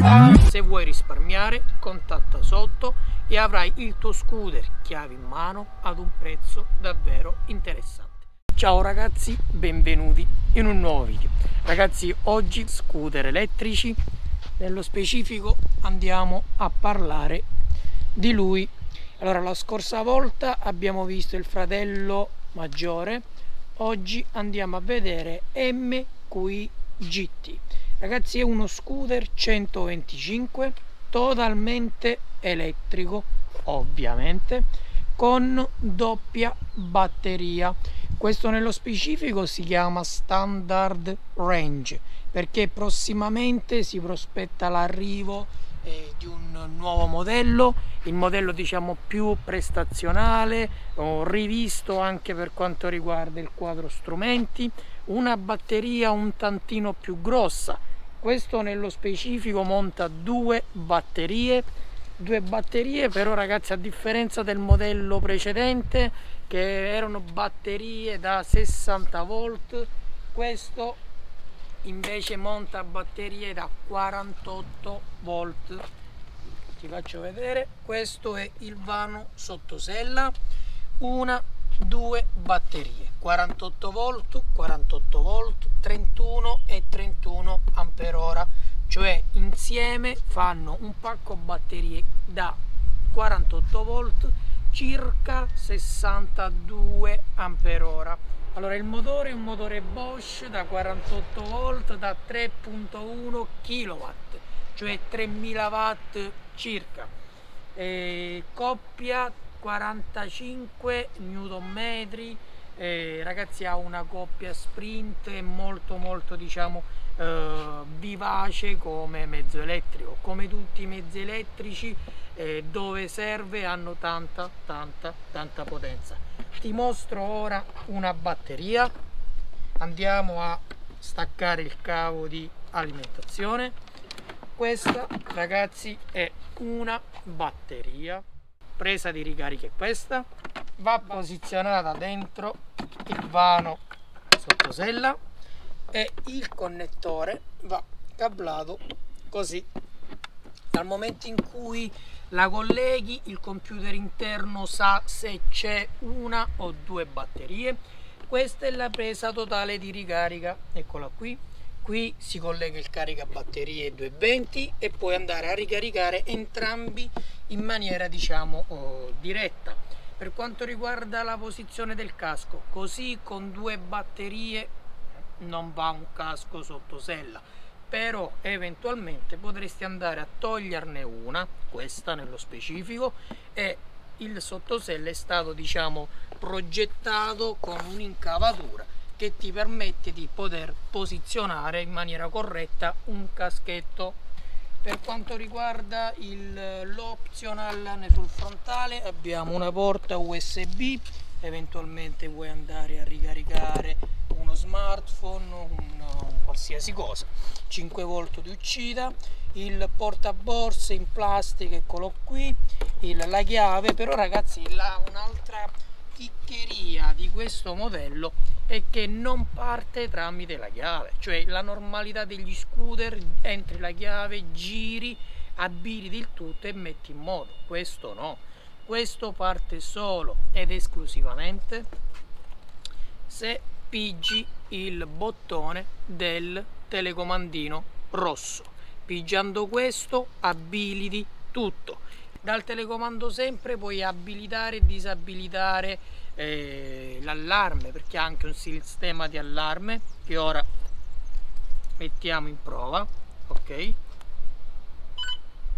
Se vuoi risparmiare, contatta sotto e avrai il tuo scooter chiave in mano ad un prezzo davvero interessante. Ciao ragazzi, benvenuti in un nuovo video. Ragazzi, oggi scooter elettrici, nello specifico andiamo a parlare di lui. Allora, la scorsa volta abbiamo visto il fratello maggiore, oggi andiamo a vedere MQI GT ragazzi è uno scooter 125 totalmente elettrico ovviamente con doppia batteria. Questo nello specifico si chiama standard range perché prossimamente si prospetta l'arrivo eh, di un nuovo modello il modello diciamo più prestazionale rivisto anche per quanto riguarda il quadro strumenti una batteria un tantino più grossa questo nello specifico monta due batterie. Due batterie però ragazzi a differenza del modello precedente che erano batterie da 60 volt questo invece monta batterie da 48 volt. Ti faccio vedere. Questo è il vano sottosella. Una due batterie 48 volt 48 volt 31 e 31 ampere ora. Cioè insieme fanno un pacco batterie da 48 volt circa 62 ampere ora. Allora il motore è un motore Bosch da 48 volt da 3.1 kW cioè 3000 watt circa. E coppia 45 Nm eh, ragazzi ha una coppia sprint molto molto diciamo eh, vivace come mezzo elettrico. Come tutti i mezzi elettrici eh, dove serve hanno tanta tanta tanta potenza. Ti mostro ora una batteria. Andiamo a staccare il cavo di alimentazione. Questa ragazzi è una batteria. Presa di ricarica è questa va posizionata dentro il vano sottosella e il connettore va cablato così. Dal momento in cui la colleghi il computer interno sa se c'è una o due batterie. Questa è la presa totale di ricarica. Eccola qui. Qui si collega il caricabatterie 220 e puoi andare a ricaricare entrambi in maniera diciamo oh, diretta per quanto riguarda la posizione del casco così con due batterie non va un casco sotto sella. Però eventualmente potresti andare a toglierne una questa nello specifico e il sottosella è stato diciamo progettato con un'incavatura che ti permette di poter posizionare in maniera corretta un caschetto per quanto riguarda l'optional sul frontale abbiamo una porta USB eventualmente vuoi andare a ricaricare uno smartphone un, un qualsiasi cosa. 5 volt di uscita il portaborse in plastica eccolo qui il, la chiave però ragazzi un'altra chiccheria di questo modello è che non parte tramite la chiave. Cioè la normalità degli scooter entri la chiave giri abiliti il tutto e metti in moto. Questo no. Questo parte solo ed esclusivamente se pigi il bottone del telecomandino rosso. Pigiando questo abiliti tutto dal telecomando sempre puoi abilitare e disabilitare eh, l'allarme perché ha anche un sistema di allarme che ora mettiamo in prova ok?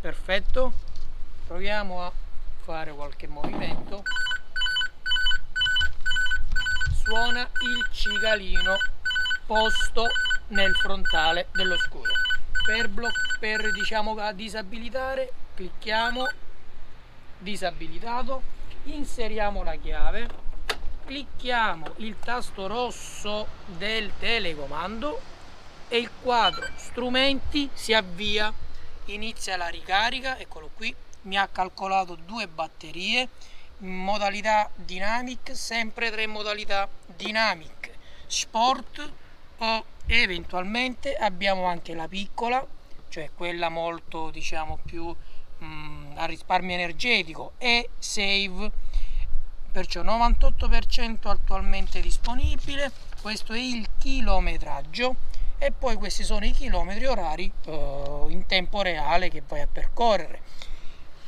Perfetto. Proviamo a fare qualche movimento. Suona il cicalino posto nel frontale dello scooter per, per diciamo disabilitare clicchiamo disabilitato inseriamo la chiave clicchiamo il tasto rosso del telecomando e il quadro strumenti si avvia. Inizia la ricarica eccolo qui mi ha calcolato due batterie in modalità dynamic sempre tre modalità dynamic sport o eventualmente abbiamo anche la piccola cioè quella molto diciamo più mh, mm, a risparmio energetico e Save perciò 98% attualmente disponibile questo è il chilometraggio e poi questi sono i chilometri orari eh, in tempo reale che vai a percorrere.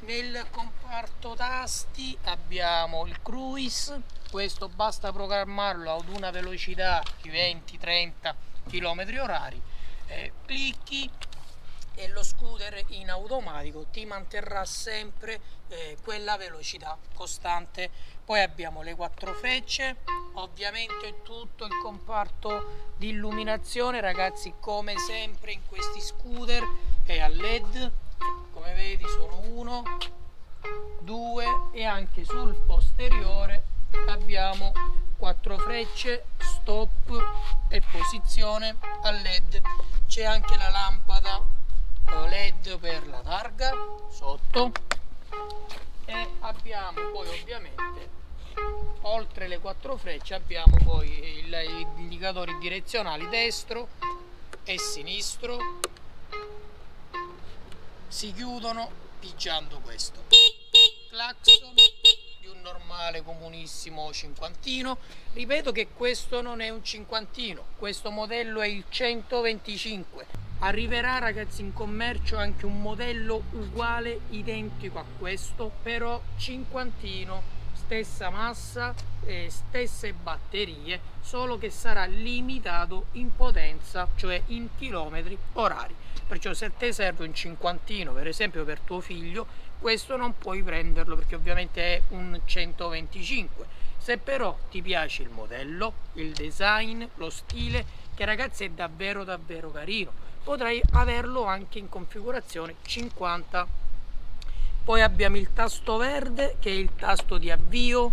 Nel comparto tasti abbiamo il cruise questo basta programmarlo ad una velocità di 20-30 km orari eh, clicchi e lo scooter in automatico ti manterrà sempre eh, quella velocità costante. Poi abbiamo le quattro frecce ovviamente tutto il comparto di illuminazione ragazzi come sempre in questi scooter è a led come vedi sono uno due e anche sul posteriore abbiamo quattro frecce stop e posizione a led. C'è anche la lampada led per la targa sotto. E abbiamo poi ovviamente oltre le quattro frecce abbiamo poi gli indicatori direzionali destro e sinistro. Si chiudono pigiando questo. Clacson di un normale comunissimo cinquantino. Ripeto che questo non è un cinquantino questo modello è il 125 arriverà ragazzi in commercio anche un modello uguale identico a questo però cinquantino stessa massa e stesse batterie solo che sarà limitato in potenza cioè in chilometri orari. Perciò se te serve un cinquantino per esempio per tuo figlio questo non puoi prenderlo perché ovviamente è un 125 se però ti piace il modello il design lo stile che ragazzi è davvero davvero carino potrei averlo anche in configurazione 50 poi abbiamo il tasto verde che è il tasto di avvio.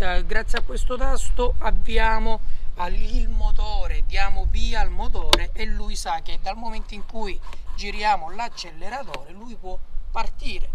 Eh, grazie a questo tasto avviamo il motore diamo via al motore e lui sa che dal momento in cui giriamo l'acceleratore lui può partire.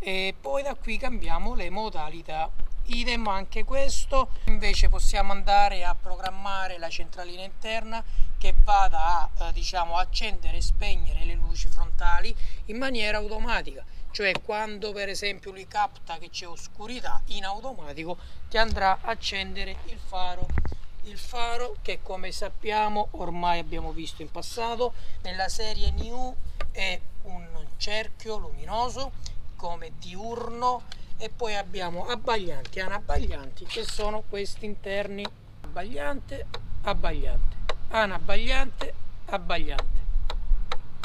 E poi da qui cambiamo le modalità idem anche questo. Invece possiamo andare a programmare la centralina interna che vada a eh, diciamo accendere e spegnere le luci frontali in maniera automatica. Cioè quando per esempio lui capta che c'è oscurità in automatico ti andrà a accendere il faro. Il faro che come sappiamo ormai abbiamo visto in passato nella serie new è un cerchio luminoso come diurno e poi abbiamo abbaglianti e anabbaglianti che sono questi interni. Abbagliante abbagliante. Anabbagliante abbagliante.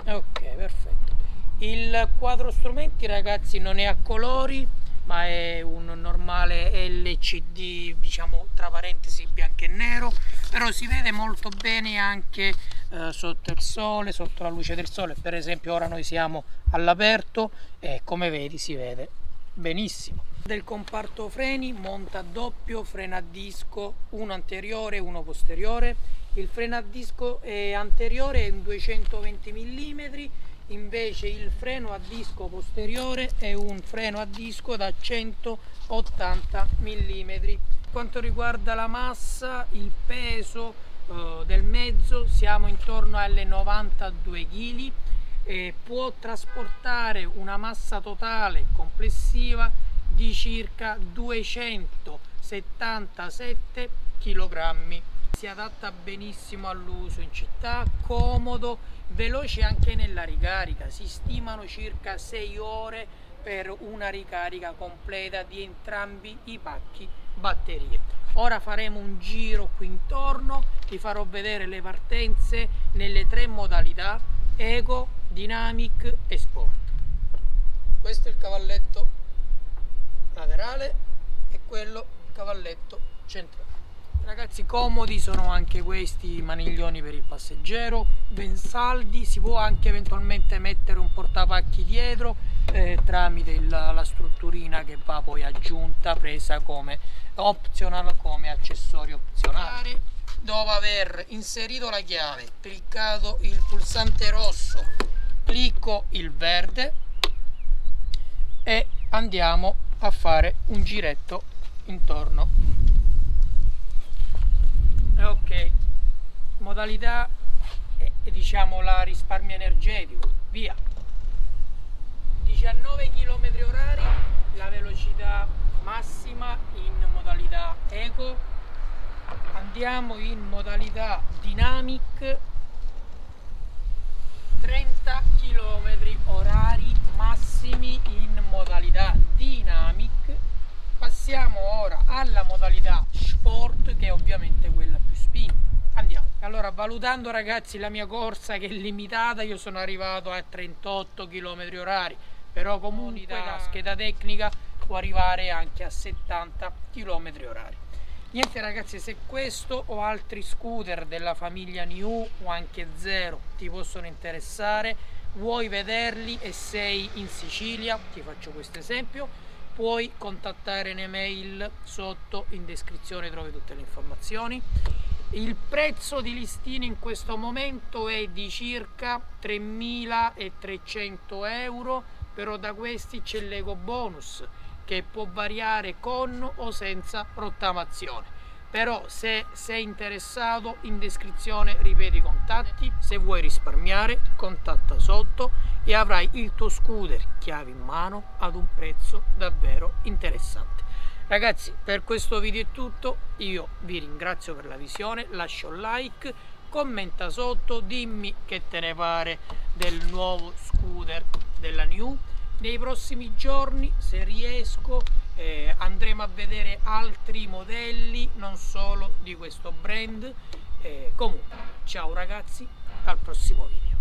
Ok perfetto. Il quadro strumenti ragazzi non è a colori ma è un normale LCD diciamo tra parentesi bianco e nero. Però si vede molto bene anche eh, sotto il sole sotto la luce del sole. Per esempio ora noi siamo all'aperto e come vedi si vede benissimo. Del comparto freni monta doppio freno a disco uno anteriore e uno posteriore. Il freno a disco anteriore è un 220 mm invece il freno a disco posteriore è un freno a disco da 180 mm quanto riguarda la massa il peso eh, del mezzo siamo intorno alle 92 kg eh, può trasportare una massa totale complessiva di circa 277 kg. Si adatta benissimo all'uso in città, comodo, veloce anche nella ricarica. Si stimano circa 6 ore per una ricarica completa di entrambi i pacchi batterie. Ora faremo un giro qui intorno, ti farò vedere le partenze nelle tre modalità Eco, Dynamic e Sport. Questo è il cavalletto laterale e quello cavalletto centrale. Ragazzi comodi sono anche questi maniglioni per il passeggero, ben saldi, si può anche eventualmente mettere un portapacchi dietro eh, tramite il, la strutturina che va poi aggiunta, presa come optional, come accessorio opzionale dopo aver inserito la chiave cliccato il pulsante rosso clicco il verde e andiamo a fare un giretto intorno. Ok modalità eh, diciamo la risparmio energetico via. 19 km orari la velocità massima in modalità eco andiamo in modalità dynamic. 30 km orari massimi in modalità dynamic. Passiamo ora alla modalità sport che è ovviamente quella più spinta. Andiamo. Allora valutando ragazzi la mia corsa che è limitata io sono arrivato a 38 km orari però comunque la scheda tecnica può arrivare anche a 70 km orari niente ragazzi se questo o altri scooter della famiglia New o anche Zero ti possono interessare vuoi vederli e sei in Sicilia ti faccio questo esempio puoi contattare un'email sotto in descrizione trovi tutte le informazioni. Il prezzo di listino in questo momento è di circa 3.300 euro però da questi c'è l'ego bonus che può variare con o senza rottamazione. Però se sei interessato in descrizione ripeti i contatti. Se vuoi risparmiare contatta sotto e avrai il tuo scooter chiave in mano ad un prezzo davvero interessante. Ragazzi per questo video è tutto. Io vi ringrazio per la visione lascia un like commenta sotto dimmi che te ne pare del nuovo scooter della new nei prossimi giorni se riesco eh, andremo a vedere altri modelli non solo di questo brand. Eh, comunque ciao ragazzi al prossimo video